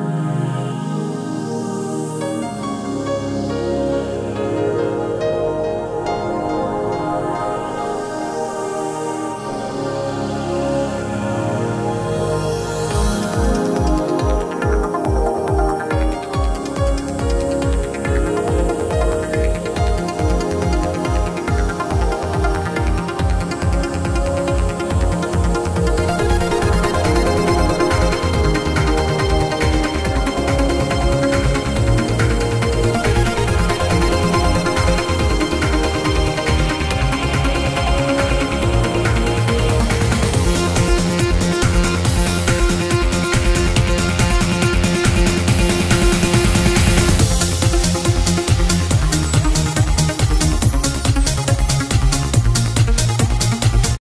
Música